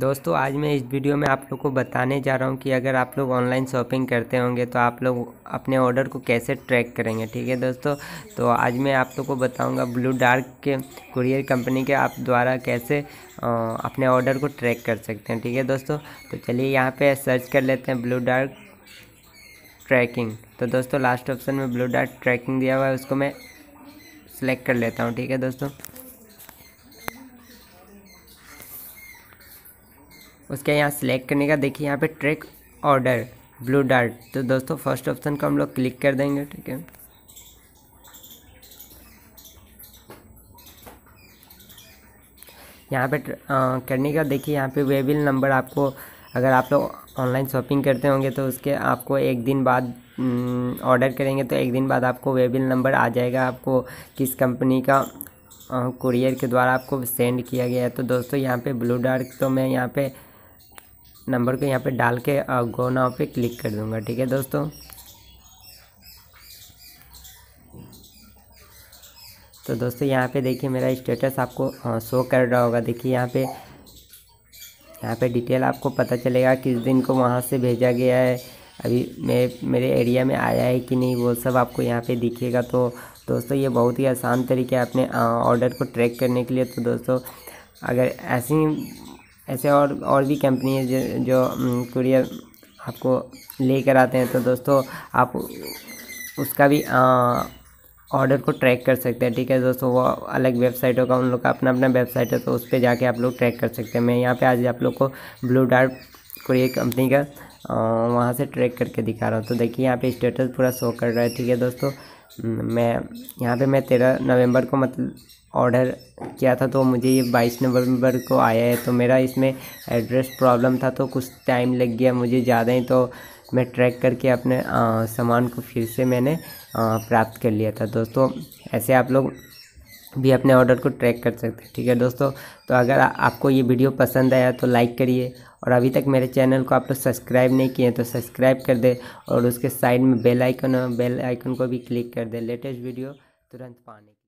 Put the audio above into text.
दोस्तों, आज मैं इस वीडियो में आप लोग को बताने जा रहा हूँ कि अगर आप लोग ऑनलाइन शॉपिंग करते होंगे तो आप लोग अपने ऑर्डर को कैसे ट्रैक करेंगे, ठीक है दोस्तों? तो आज मैं आप लोग को बताऊँगा ब्लू डार्क के कुरियर कंपनी के आप द्वारा कैसे अपने ऑर्डर को ट्रैक कर सकते हैं, ठीक है दोस्तों? तो चलिए यहाँ पर सर्च कर लेते हैं ब्लू डार्क ट्रैकिंग। तो दोस्तों, लास्ट ऑप्शन में ब्लू डार्क ट्रैकिंग दिया हुआ है, उसको मैं सिलेक्ट कर लेता हूँ, ठीक है दोस्तों? उसके यहाँ सिलेक्ट करने का देखिए यहाँ पे ट्रैक ऑर्डर ब्लू डार्ट तो दोस्तों फ़र्स्ट ऑप्शन को हम लोग क्लिक कर देंगे ठीक है? यहाँ पे आ, करने का देखिए यहाँ पे वेबिल नंबर आपको अगर आप लोग ऑनलाइन शॉपिंग करते होंगे तो उसके आपको एक दिन बाद ऑर्डर करेंगे तो एक दिन बाद आपको वेबिल नंबर आ जाएगा आपको किस कंपनी का कुरियर के द्वारा आपको सेंड किया गया है। तो दोस्तों यहाँ पे ब्लू डार्क तो मैं यहाँ पे नंबर को यहाँ पे डाल के गो नाव पे क्लिक कर दूँगा, ठीक है दोस्तों? तो दोस्तों, यहाँ पे देखिए मेरा स्टेटस आपको शो कर रहा होगा। देखिए यहाँ पे यहाँ पे डिटेल आपको पता चलेगा किस दिन को वहाँ से भेजा गया है। अभी मैं, मेरे एरिया में आया है कि नहीं, वो सब आपको यहाँ पे दिखेगा। तो दोस्तों, ये बहुत ही आसान तरीके है अपने ऑर्डर को ट्रैक करने के लिए। तो दोस्तों, अगर ऐसी ऐसे और और भी कंपनी है जो जो कुरियर आपको लेकर आते हैं। तो दोस्तों, आप उसका भी ऑर्डर को ट्रैक कर सकते हैं, ठीक है? दोस्तों, वो अलग वेबसाइट होगा, उन लोग का अपना अपना वेबसाइट है तो उस पर जाके आप लोग ट्रैक कर सकते हैं। मैं यहाँ पे आज आप लोग को ब्लू डार्ट कुरियर कंपनी का वहाँ से ट्रैक करके दिखा रहा हूँ। तो देखिए, यहाँ पे स्टेटस पूरा शो कर रहा है। ठीक है दोस्तों? मैं, यहाँ पे मैं तेरह नवंबर को मतलब ऑर्डर किया था तो मुझे ये बाईस नवंबर को आया है। तो मेरा इसमें एड्रेस प्रॉब्लम था तो कुछ टाइम लग गया मुझे ज़्यादा ही। तो मैं ट्रैक करके अपने सामान को फिर से मैंने प्राप्त कर लिया था। दोस्तों, ऐसे आप लोग भी अपने ऑर्डर को ट्रैक कर सकते हैं, ठीक है दोस्तों? तो अगर आपको ये वीडियो पसंद आया तो लाइक करिए और अभी तक मेरे चैनल को आप लोग सब्सक्राइब नहीं किए हैं तो सब्सक्राइब कर दे और उसके साइड में बेल आइकन बेल आइकन को भी क्लिक कर दे लेटेस्ट वीडियो तुरंत पाने